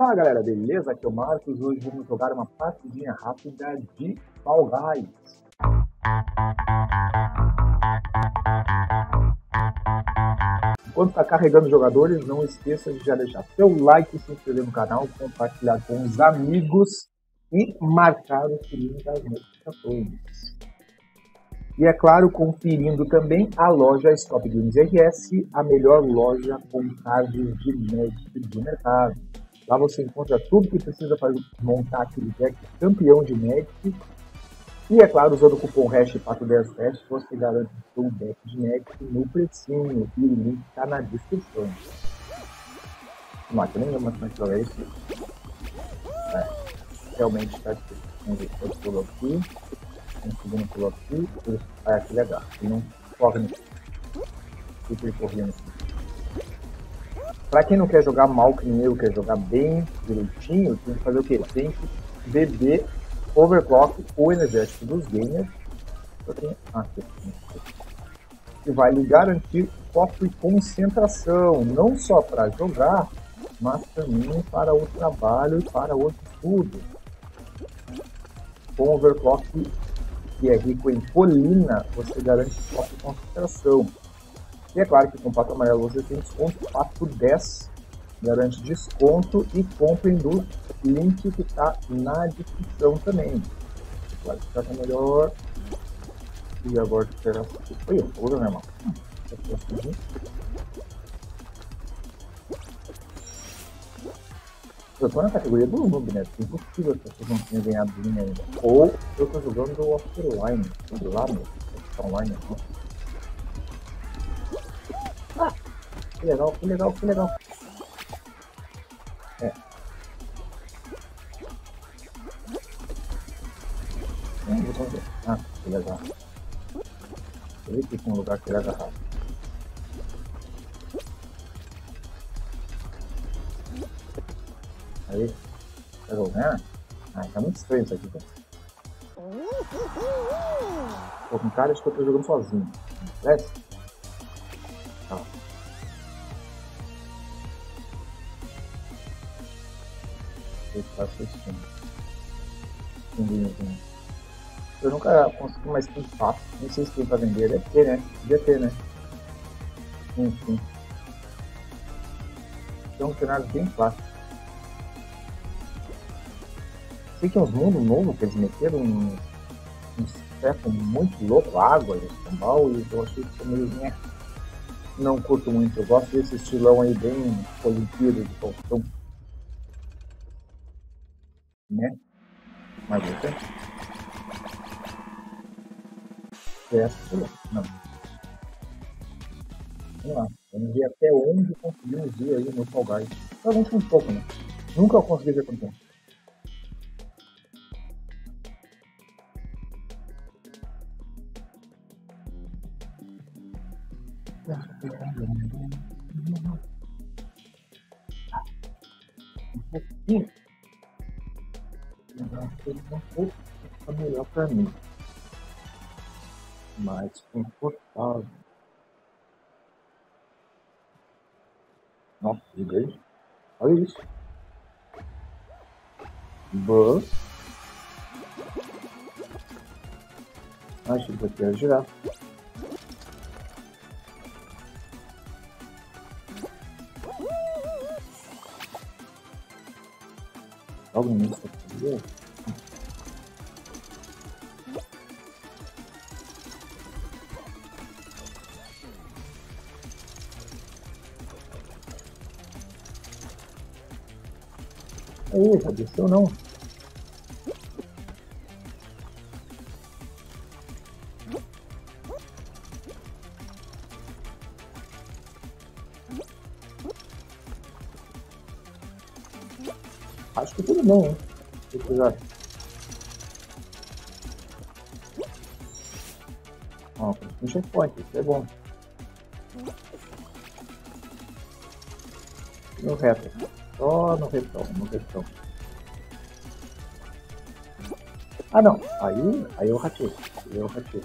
Fala galera, beleza? Aqui é o Marcos. Hoje vamos jogar uma partidinha rápida de Fall Guys. Enquanto está carregando jogadores, não esqueça de já deixar seu like, se inscrever no canal, compartilhar com os amigos e marcar o sininho das notificações. E é claro, conferindo também a loja Stop Games RS, a melhor loja com cards de Magic do mercado. Lá você encontra tudo que precisa para montar aquele deck campeão de Magic. E é claro, usando o cupom hash 410 você garante o deck de Magic no precinho. E o link está na descrição. Mas nem lembro mais para isso. É, realmente está escrito. Vamos ver eu aqui. Um segundo pulo aqui. Ah, que legal. Ele não corre no. Fica correndo Pra quem não quer jogar mal que nem eu, quer jogar bem direitinho, tem que fazer o quê? Tem que beber overclock ou energético dos gamers. Que vai lhe garantir foco e concentração, não só para jogar, mas também para o trabalho e para o estudo. Com overclock que é rico em colina, você garante foco e concentração. E é claro que com pato amarelo você tem desconto, pato 10 garante desconto e comprem do link que está na descrição também. Claro que está melhor. E agora será foi eu, toda né, mano? Eu tô na categoria do noob, né? É impossível as pessoas não tenham ganhado linha ainda. Ou eu tô jogando offline, lá no online. Não. Que legal, que legal, que legal. É. Hum, vou ver. Ah, legal. Eu vi que tem um lugar que ele agarrado. Aí. Pegou, né? Ah, tá muito estranho isso aqui, cara. Tô com cara de que eu tô jogando sozinho. Parece? Ele tá assistindo. Entendi, Eu nunca consegui mais papo. Nem sei se tem pra vender. Deve ter, né? Devia ter, né? Enfim. Tem um cenário bem fácil. Sei que é uns mundos novos que eles meteram um, um certo muito louco, água escambau, e eu achei que foi meio. Né? Não curto muito. Eu gosto desse estilão aí bem polido de Faustão né? Mas você? Certo, não. Vamos lá, vamos ver até onde conseguimos ir aí no Fall Guys. Provavelmente um pouco, né? Nunca eu consegui ver tanto tempo. Um pouquinho ele não foi a melhor para mim. Mais confortável. Nossa, liga Olha isso. Boa. Acho que aqui é girar. Logo nisso aqui. Aí, já desceu não. Acho que tudo bom, hein? Se precisar. Ó, um checkpoint, isso é bom. No reto. Só no retão, no retão. Ah não, aí, aí eu ratei. Aí eu ratei.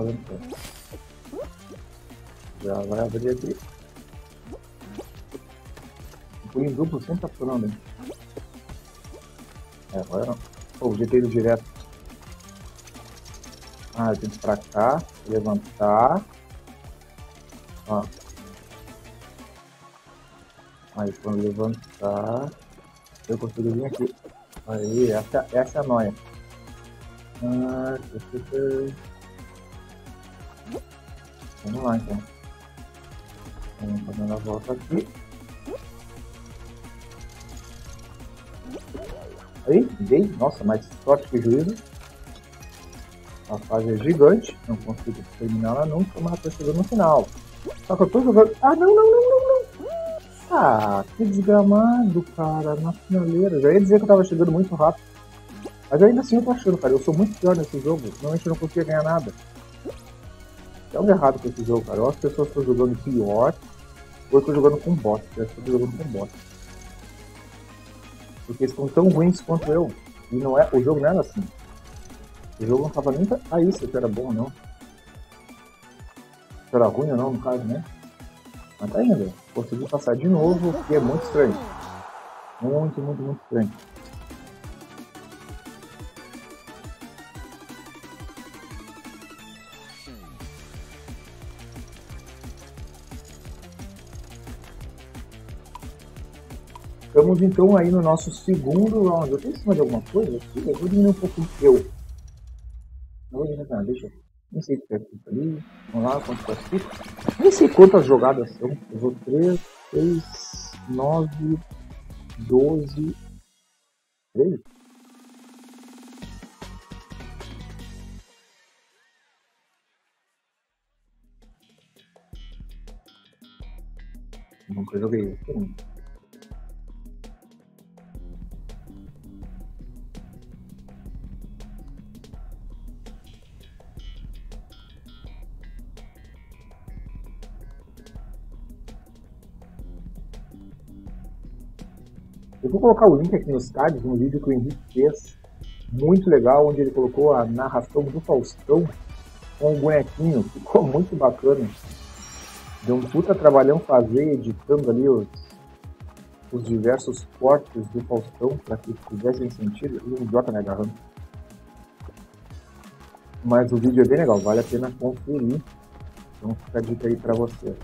Tá olhando Já vai abrir aqui. O em duplo sempre funcionando, hein? É, agora. Pô, o GT direto. Ah, eu tenho que ir pra cá, levantar. Ó. Aí quando levantar, eu consigo vir aqui. Aí, essa, essa é a noia. Ah, Vamos lá então. Vamos fazendo a volta aqui. Aí, dei. Nossa, mais sorte que juízo. A fase é gigante. Não consigo terminar ela nunca, mas tô chegando no final. Só que eu tô jogando. Ah, não, não, não, não, não. Ah, que desgramado, cara. Na finaleira. Já ia dizer que eu tava chegando muito rápido. Mas ainda assim eu tô achando, cara. Eu sou muito pior nesse jogo. Normalmente eu não conseguia ganhar nada. Tem algo errado com esse jogo, cara. Ou as pessoas estão jogando pior, ou tô jogando com bot. Eu tô jogando com bot. Porque eles estão tão ruins quanto eu. E não é, o jogo não era assim. O jogo não tava nem aí se era bom ou não. Se era ruim ou não, no caso, né? Mas tá indo. Consegui passar de novo, que é muito estranho. Muito, muito, muito estranho. Estamos então aí no nosso segundo round. Eu em cima de alguma coisa aqui? Eu vou diminuir um pouco eu. Não vou diminuir nada, deixa eu. Nem sei o que é aqui ali. Vamos lá, quanto classifica. Nem sei quantas jogadas são. Usou 3, 6, 9, 12, 3? Nunca joguei isso. Eu vou colocar o link aqui nos cards, um vídeo que o Henrique fez, muito legal, onde ele colocou a narração do Faustão com um bonequinho, ficou muito bacana. Deu um puta trabalhão fazer, editando ali os, os diversos cortes do Faustão para que fizessem sentido. E um idiota me agarrando. Mas o vídeo é bem legal, vale a pena conferir. Então fica a dica aí para você.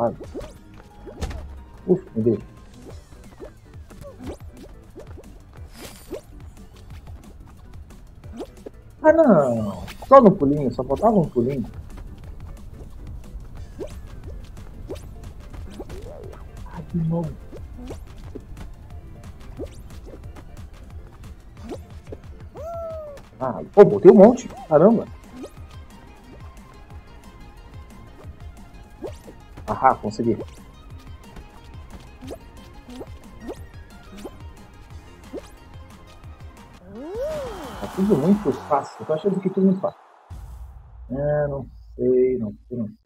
Rapaz. Uf, me deu. Ah não! Só no pulinho, só faltava um pulinho. Ah, de novo. Ah, pô, botei um monte. Caramba. Ah, consegui. Tá tudo muito fácil. Eu tô achando que tudo muito fácil. É, não sei, não sei, não sei.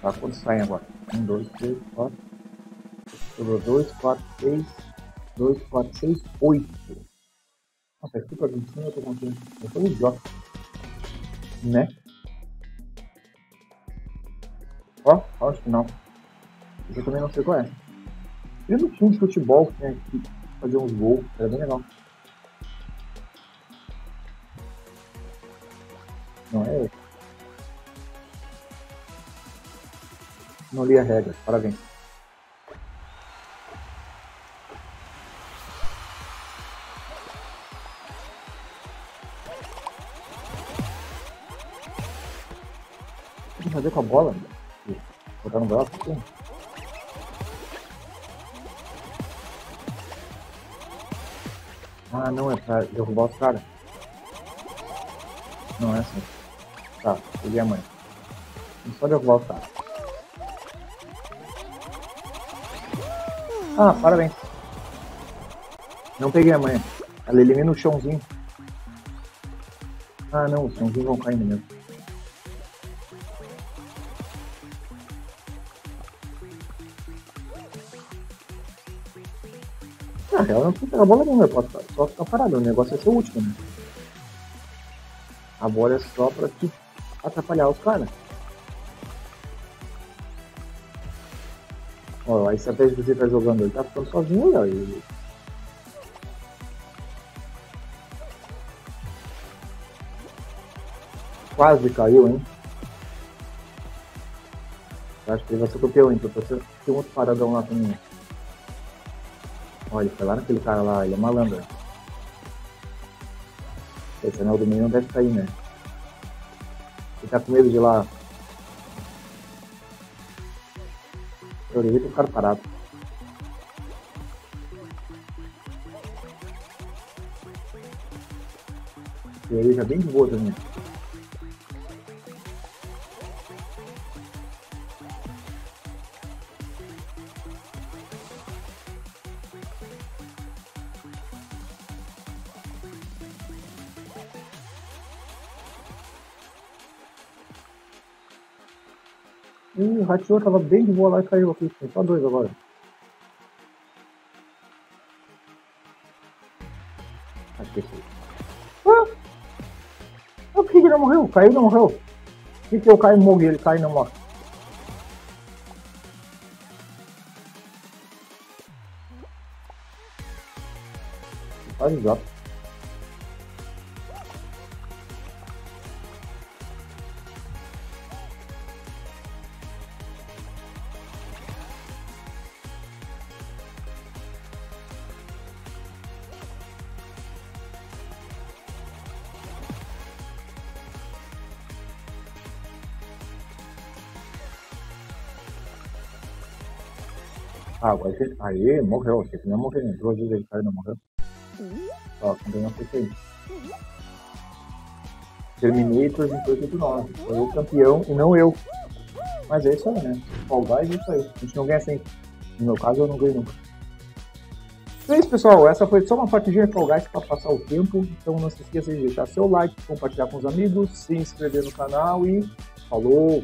Tá, quantos saem agora? Um, dois, três, quatro. Sobrou dois, quatro, seis. Dois, quatro, seis, oito. Nossa, aqui pra 25 eu tô contando. Eu sou um idiota. Né? Ó, acho que não. Eu também não sei qual é. E no time de futebol que tinha que fazer uns gols, era bem legal. Não é. Não li a regra, parabéns. O que fazer com a bola? Botar no braço aqui. Ah, não, é pra derrubar os caras. Não é assim. Tá, peguei a mãe. É só derrubar os caras. Ah, parabéns. Não peguei a manha. Ela elimina o chãozinho. Ah, não, os chãozinhos vão caindo mesmo. Real, não precisa pegar a bola nenhuma, eu posso só ficar parado. O negócio é ser último, né? A bola é só pra te atrapalhar os caras. Ó, a estratégia que você tá jogando, ele tá ficando sozinho, ó. E... Quase caiu, hein? Eu acho que ele vai ser campeão, então tem um outro paradão lá também. Olha, ele foi lá naquele cara lá, ele é malandro. Esse anel do meio não deve cair, né? Ele tá com medo de ir lá. Eu devia ter o cara parado. E aí já bem de boa também. Ih, o Ratio tava bem de boa lá e caiu aqui. Só dois agora. Acho que é. Ah! ah ele não morreu? Caiu e não morreu? Por que, eu caio e morro e ele cai e não morre? Faz exato. Ah, agora esse... Aí, morreu. Esse não morreu. Duas vezes ele caiu e não morreu. Ó, também não sei. Terminator 289. Foi o campeão e não eu. Mas é isso aí, né? Fall Guys é isso aí. A gente não ganha sempre. No meu caso, eu não ganho nunca. É isso, pessoal. Essa foi só uma partidinha de Fall Guys para passar o tempo. Então não se esqueça de deixar seu like, compartilhar com os amigos, se inscrever no canal e falou!